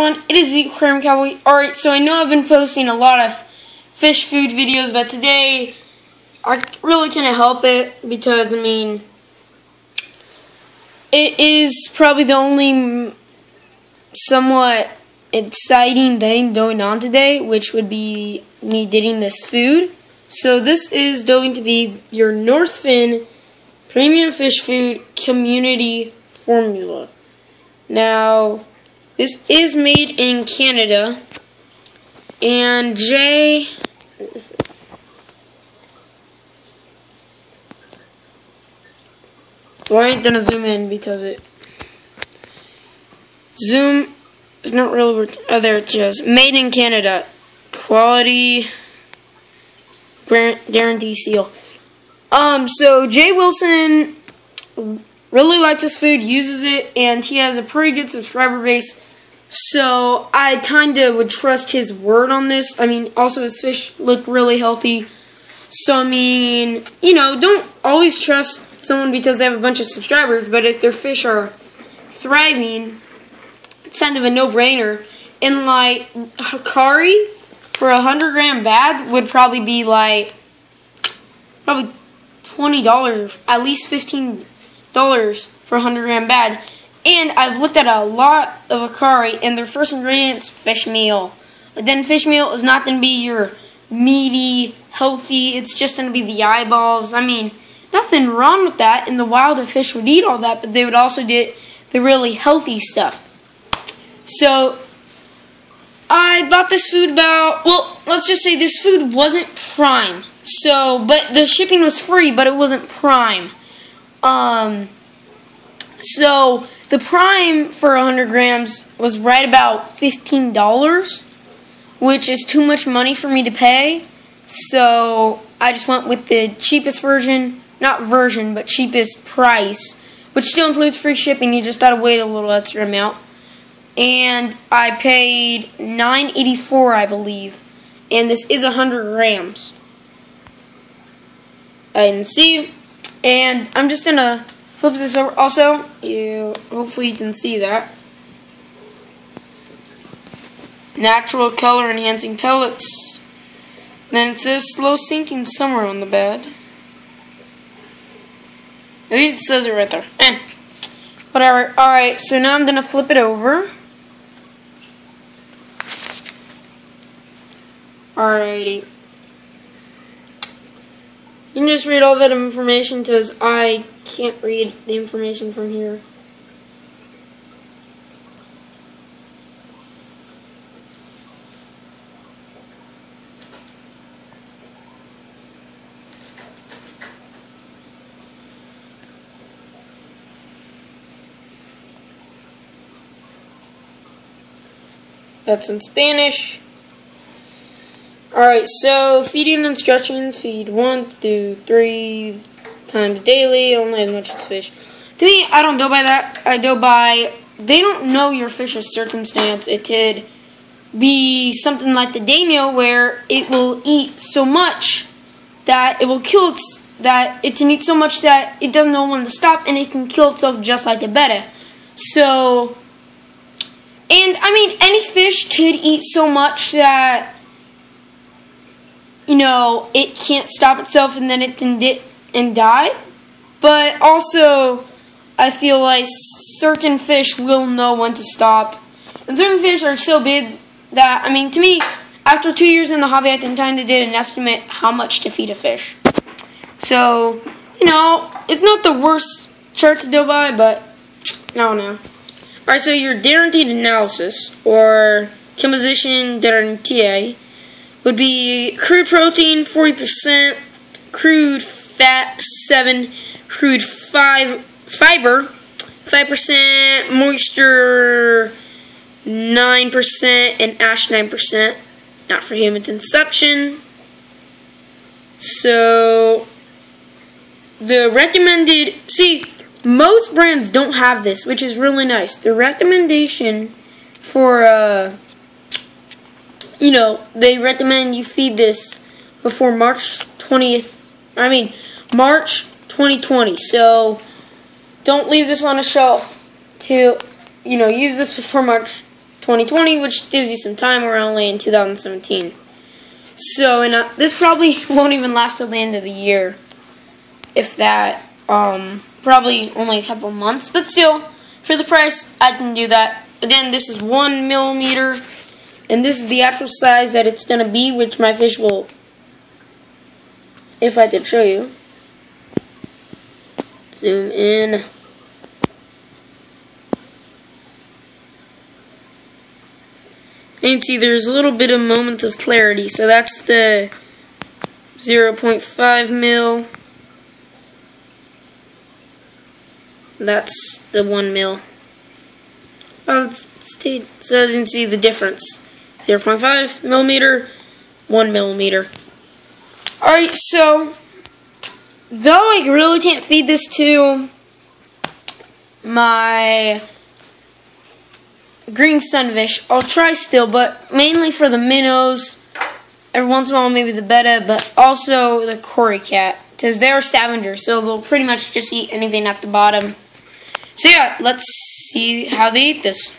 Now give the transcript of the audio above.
everyone? It is the Aquarium Cowboy. Alright, so I know I've been posting a lot of fish food videos, but today I really can't help it because, I mean, it is probably the only somewhat exciting thing going on today, which would be me getting this food. So this is going to be your Northfin Premium Fish Food Community Formula. Now, this is made in Canada. And Jay. Well, I ain't gonna zoom in because it. Zoom is not real. Oh, there it is. Made in Canada. Quality. Guarantee seal. Um, so Jay Wilson really likes this food, uses it, and he has a pretty good subscriber base. So I kind of would trust his word on this. I mean, also his fish look really healthy. So I mean, you know, don't always trust someone because they have a bunch of subscribers, but if their fish are thriving, it's kind of a no-brainer. And like Hikari for a hundred gram bag would probably be like probably twenty dollars, at least fifteen dollars for a hundred gram bag. And I've looked at a lot of Hikari, and their first ingredients fish meal. But then fish meal is not going to be your meaty, healthy. It's just going to be the eyeballs. I mean, nothing wrong with that. In the wild, a fish would eat all that, but they would also get the really healthy stuff. So I bought this food about well, let's just say this food wasn't prime. So, but the shipping was free, but it wasn't prime. Um, so the prime for 100 grams was right about $15, which is too much money for me to pay. So I just went with the cheapest version, not version, but cheapest price, which still includes free shipping. You just gotta wait a little extra amount. And I paid 9.84, I believe, and this is 100 grams. I can see, and I'm just gonna flip this over. Also, you hopefully you can see that. Natural color enhancing pellets. Then it says slow sinking somewhere on the bed. I think it says it right there. Eh. Whatever. Alright, so now I'm gonna flip it over. Alrighty. You can just read all that information because I can't read the information from here. That's in Spanish. Alright, so feeding instructions feed one, two, three times daily, only as much as fish. To me, I don't go by that. I go by they don't know your fish's circumstance. It could be something like the day meal where it will eat so much that it will kill its, that it can eat so much that it doesn't know when to stop and it can kill itself just like a betta. So and I mean any fish could eat so much that you know, it can't stop itself and then it can di- and die. But also, I feel like certain fish will know when to stop. And certain fish are so big that, I mean, to me, after two years in the hobby, I can kind of did an estimate how much to feed a fish. So, you know, it's not the worst chart to go by, but I don't know. Alright, so your guaranteed analysis, or composition guarantee, would be crude protein 40%, crude fat 7, crude 5 fiber 5%, moisture 9% and ash 9%, not for human consumption. So the recommended see most brands don't have this, which is really nice. The recommendation for uh you know, they recommend you feed this before March 20th. I mean, March 2020. So don't leave this on a shelf to, you know, use this before March 2020. 2020, which gives you some time. We're only in 2017. So, and uh, this probably won't even last till the end of the year, if that. Um, probably only a couple months, but still, for the price, I can do that. Again, this is one millimeter, and this is the actual size that it's gonna be, which my fish will, if I did show you. Zoom in. And see there's a little bit of moments of clarity. So that's the 0.5 mil. That's the 1 mil. Oh, stayed. So as you can see the difference. 0.5 millimeter, 1 millimeter. Alright, so though I really can't feed this to my green sunfish. I'll try still, but mainly for the minnows. Every once in a while, maybe the betta, but also the cory cat. Because they're scavengers, so they'll pretty much just eat anything at the bottom. So yeah, let's see how they eat this.